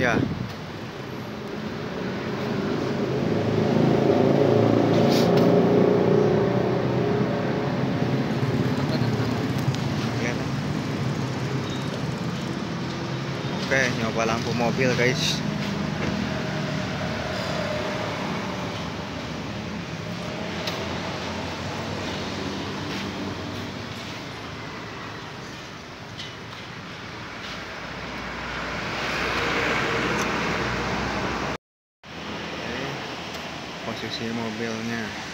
ya. Oke, nyoba lampu mobil, guys. 1.6 here, more there.